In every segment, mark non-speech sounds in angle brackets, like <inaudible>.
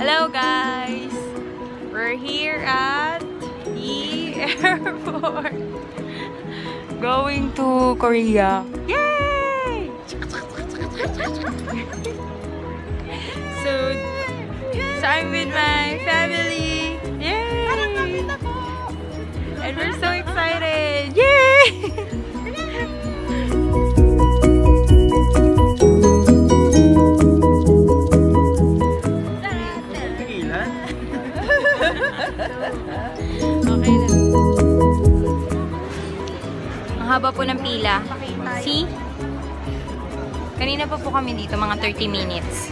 Hello guys! We're here at the <laughs> airport. Going to Korea. Yay! <laughs> so, so I'm with my family. Yay! And we're so excited. Yay! <laughs> Okay na. Ang haba po ng pila. See? Kanina pa po kami dito, mga 30 minutes.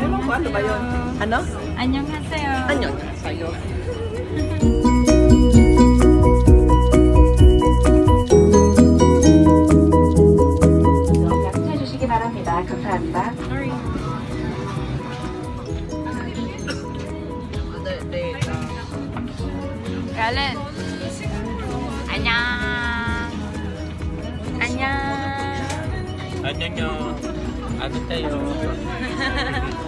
Ewan ko, ano ba yun? Ano? Annyeonghaseyo. Annyeonghaseyo. 얼른 안녕. 안녕. 안녕요. 안 뵙다요. <laughs>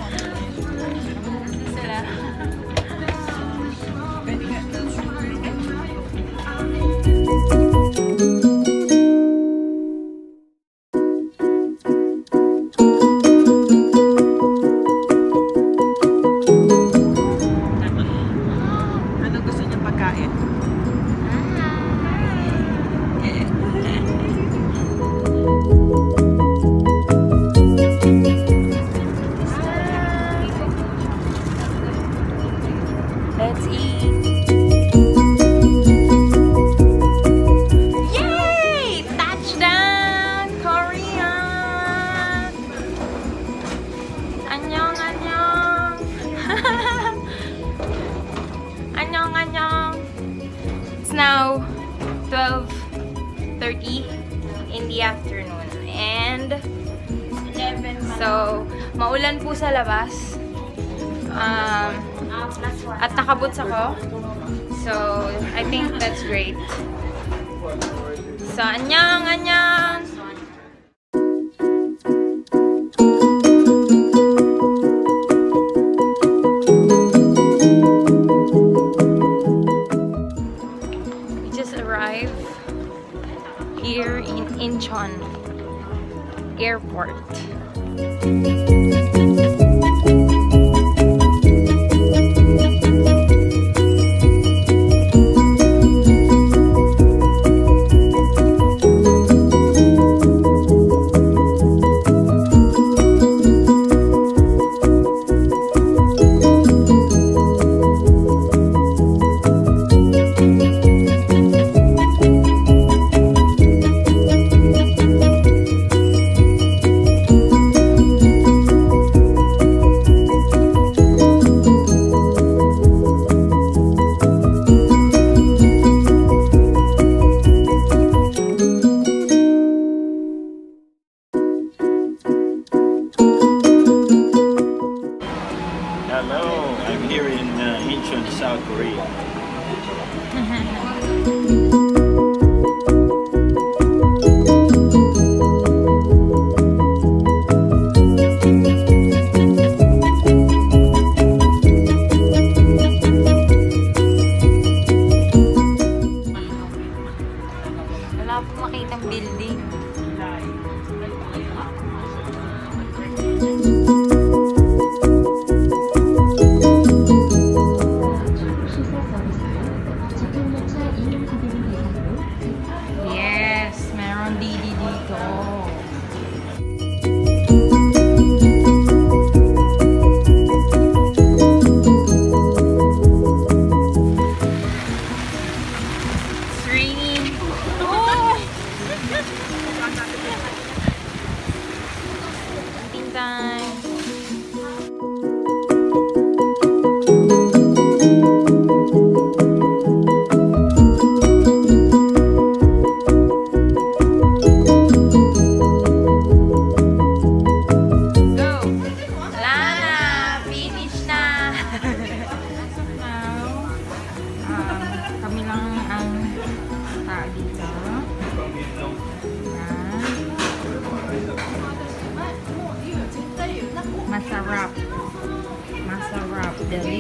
12.30 in the afternoon. And so, maulan po sa labas. Um, at nakaboots ako. So, I think that's great. So, annyeong, annyeong! Here in Incheon Airport. Here in uh, Incheon, South Korea. Building.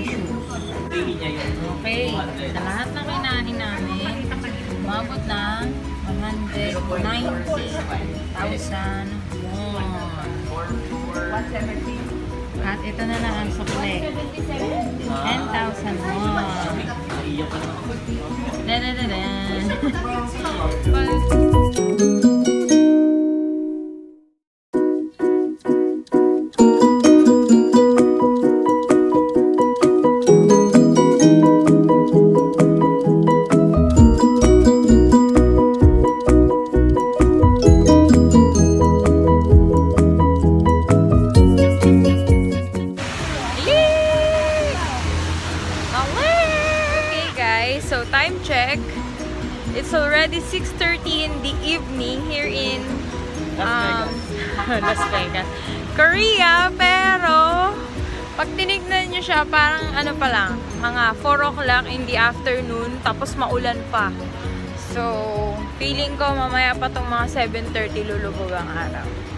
Okay. Sa lahat ng kinain namin, umabot ng 190,000 won. At ito na lang ang sukle. 10,000 won. Da-da-da-da. Pag- time check. It's already 6.30 in the evening here in um, <laughs> Las Vegas. Korea, pero pag tinignan nyo siya, parang ano pa lang, mga 4 o'clock in the afternoon, tapos maulan pa. So, feeling ko mamaya pa tong mga 7.30 lulubog ang araw.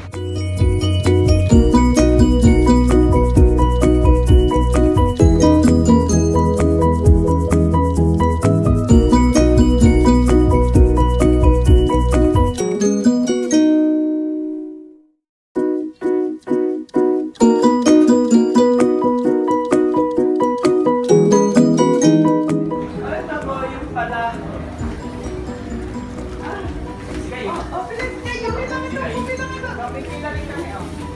어, 그래, 그래, 여기서, 여기서, 여기서, 여기서.